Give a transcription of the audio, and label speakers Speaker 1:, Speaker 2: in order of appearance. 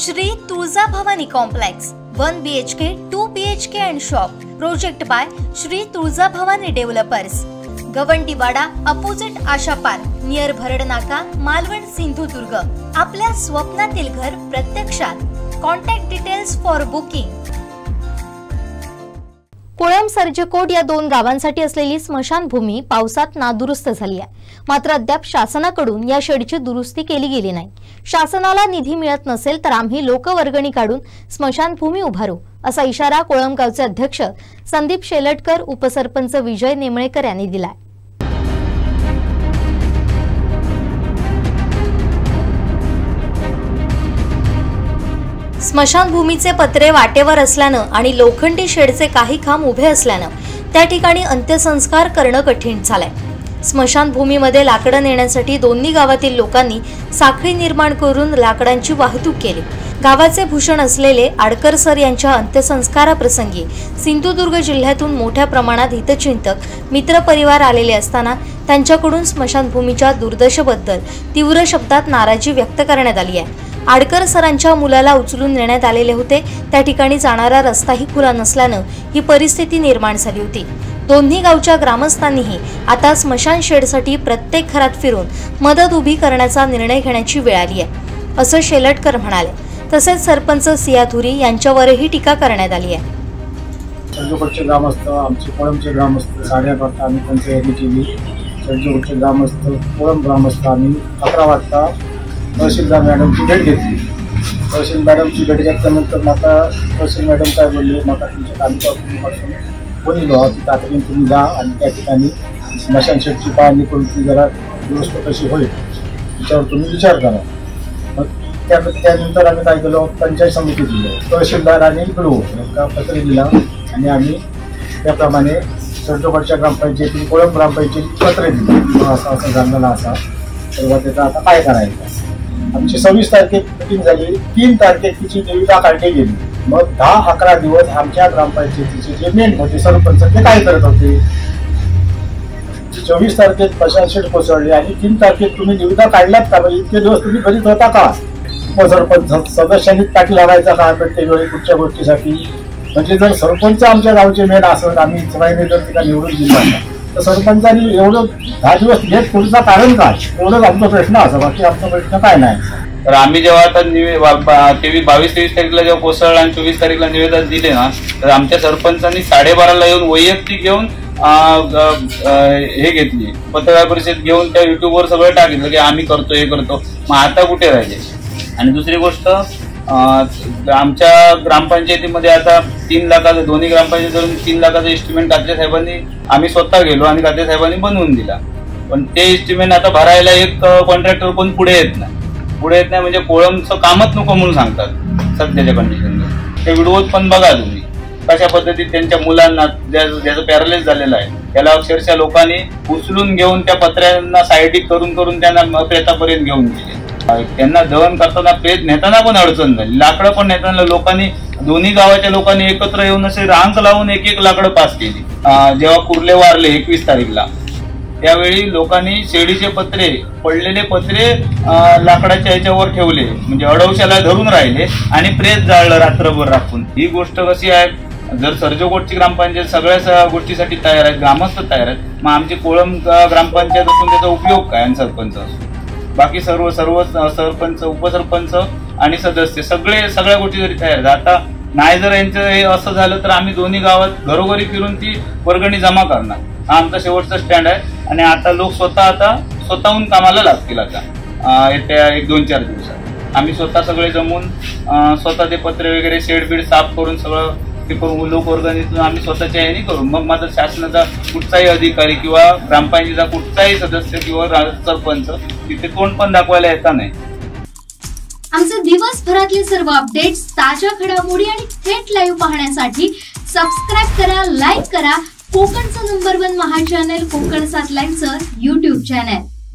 Speaker 1: Shri Tuljabhavani complex one B H K two B H K and shop project by Shri Tuljabhavani developers. Gavandiwada opposite Asha park near Bharad Naka Malvan Sindhudurg. आपल्या स्वप्नातील घर प्रत्यक्षात. Contact details for booking Kolam Sarjekot या दोन गावांसाठी असलेली स्मशानभूमी पावसात नादुरुस्त झाली आहे. मात्र अद्याप शासनाकडून या शेडची दुरुस्ती केली गेली नाही. शासनाला निधी मिळत नसेल तर आम्ही लोकवर्गणी काढून स्मशानभूमी उभारू असा इशारा कोळमगावचे अध्यक्ष संदीप शेलटकर उपसरपंच विजय नेमळेकर यांनी दिलाय. स्मशानभूमीचे पत्रे वाटेवर असल्यानं आणि लोखंडी शेडचे काही खांब उभे असल्यानं त्या ठिकाणी अंत्यसंस्कार करणं कठीण झालंय. स्मशानभूमीमध्ये लाकडं नेण्यासाठी दोन्ही गावातील लोकांनी साखळी निर्माण करून लाकडांची वाहतूक केली. गावाचे भूषण असलेले आडकर सर यांच्या अंत्यसंस्काराप्रसंगी सिंधुदुर्ग जिल्ह्यातून मोठ्या प्रमाणात हितचिंतक मित्रपरिवार आलेले असताना त्यांच्याकडून स्मशानभूमीच्या दुर्दशेबद्दल तीव्र शब्दात नाराजी व्यक्त करण्यात आली आहे. आडकर सरांच्या मुलाला उचलून नेण्यात आलेले होते. त्या ठिकाणी जाणारा रस्ताही खुला नसल्यानं ही परिस्थिती निर्माण झाली होती. दोन्ही गावच्या ग्रामस्थांनीही आता स्मशान शेडसाठी प्रत्येक घरात फिरून मदत उभी करण्याचा निर्णय घेण्याची वेळ आली आहे. असं शेलटकर म्हणाले. तसेच सरपंच सियाधुरी यांच्यावरही टीका करण्यात आली आहे.
Speaker 2: चंद्रपूरचे ग्रामस्थ आमचे कोळमचे ग्रामस्थ साडेआठ वाजता आम्ही पंचायती केली. चंद्रपूरचे ग्रामस्थ कोळम ग्रामस्थ आम्ही अकरा वाजता तहसीलदार मॅडमची भेट घेतली. तहसील मॅडमची भेट घेतल्यानंतर माता तहसील मॅडम काय बोलले? माता तुमच्या तालुक्यापासून कोणी लो की तातडीने तुम्ही जा आणि त्या ठिकाणी स्मशानशेटची पाहणी करून ती जरा व्यवस्था कशी होईल त्याच्यावर तुम्ही विचार करा. मग त्या त्यानंतर आम्ही काय केलं? पंचायत समिती दिलं. तहसीलदार आणि इकडं का पत्र दिला आणि आम्ही त्याप्रमाणे सरटोकडच्या ग्रामपंचायतीने कोळम ग्रामपंचायतीत पत्र दिलं. असं असं जाणलं असा तेव्हा त्याचा आता काय करायचं? आमची सव्वीस तारखेत मिटिंग झाली. तीन तारखेत तिची देविका काढली गेली. मग दहा अकरा दिवस आमच्या ग्रामपंचायतीचे जे मेन होते सरपंच ते काय करत होते? चोवीस तारखेत प्रशासन कोसळले आणि तीन तारखेत तुम्ही निविदा काढल्यात का? म्हणजे इतके दिवस तुम्ही करीत होता का? उपसरपंच सदस्यांनी पाठी लावायचा का? प्रत्येक वेळी कुठच्या गोष्टीसाठी. म्हणजे जर सरपंच आमच्या गावचे मेन असत आम्ही सगळ्यांनी जर तिला निवडून दिला तर सरपंचांनी एवढं दहा दिवस घेत पुढचा कारण काय? एवढंच आमचा प्रश्न असा बाकी आमचा प्रश्न काय नाही.
Speaker 3: तर आम्ही जेव्हा आता निवे बा- बा- तेवीस बावीस तेवीस तारीखला जेव्हा कोसळला आणि चोवीस तारीखला निवेदन दिले ना तर आमच्या सरपंचांनी साडेबाराला येऊन वैयक्तिक येऊन आ, ग- अ, हे घेतली. पत्रकार परिषद घेऊन त्या युट्यूबवर सगळं टाकलं की आम्ही करतो हे करतो. मग आता कुठे राहिले? आणि दुसरी गोष्ट आमच्या ग्रामपंचायतीमध्ये आता तीन लाखाचं दोन्ही ग्रामपंचायतीवरून तीन लाखाचं इस्टिमेंट कात्रे साहेबांनी आम्ही स्वतः गेलो आणि कात्रे साहेबांनी बनवून दिला. पण ते इस्टिमेंट आता भरायला एक कॉन्ट्रॅक्टर पण पुढे येत नाही. पुढे येत नाही म्हणजे कोळमचं कामच नको म्हणून सांगतात सध्याच्या कंडिशनमध्ये ते व्हिडिओज पण बघा तुम्ही. कशा पद्धतीत त्यांच्या मुलांना ज्याचं पॅरलाइज झालेलं आहे त्याला अक्षरशः लोकांनी उचलून घेऊन त्या पत्र्यांना सायडिक करून करून त्यांना प्रेतापर्यंत घेऊन गेले. त्यांना दहन करताना प्रेत नेताना पण अडचण झाली. लाकडं पण नेताना लोकांनी दोन्ही गावाच्या लोकांनी एकत्र येऊन असे रांग लावून एक एक लाकडं पास केली. जेव्हा कुर्ले वारले एकवीस तारीखला. त्यावेळी लोकांनी शेडीचे पत्रे पडलेले पत्रे लाकडाच्या याच्यावर ठेवले. म्हणजे अडवशाला धरून राहिले आणि प्रेस जाळलं रात्रभर राखून. ही गोष्ट कशी आहे? जर सर्जोकोटची ग्रामपंचायत सगळ्या गोष्टीसाठी तयार आहेत ग्रामस्थ तयार आहेत मग आमची कोळम ग्रामपंचायत असून त्याचा उपयोग काय आणि सरपंच असून? बाकी सर्व सर्व सरपंच उपसरपंच आणि सदस्य सगळे सगळ्या गोष्टी जरी तयार आता नाही जर यांचं हे असं झालं तर आम्ही दोन्ही गावात घरोघरी फिरून ती वर्गणी जमा करणार. हा आमचा शेवटचा स्टँड आहे. आणि आता लोक स्वतः आता स्वतःहून कामाला लागतील आता. येत्या एक दोन चार दिवसात. आम्ही स्वतः सगळे जमून स्वतः ते पत्रे वगैरे शेड बीड साफ करून सगळं ते करून आम्ही स्वतःच्या ह्याने करू. मग माझा शासनाचा कुठचाही अधिकारी किंवा ग्रामपंचायतीचा कुठचाही सदस्य किंवा सरपंच तिथे कोण पण दाखवायला येता नाही.
Speaker 4: आमचे दिवसभरातले सर्व अपडेट्स ताज्या घडामोडी आणि थेट लाईव्ह पाहण्यासाठी सबस्क्राईब करा लाईक करा. कोकणचं नंबर वन महा चॅनल कोकण सात लाईनचं युट्यूब चॅनल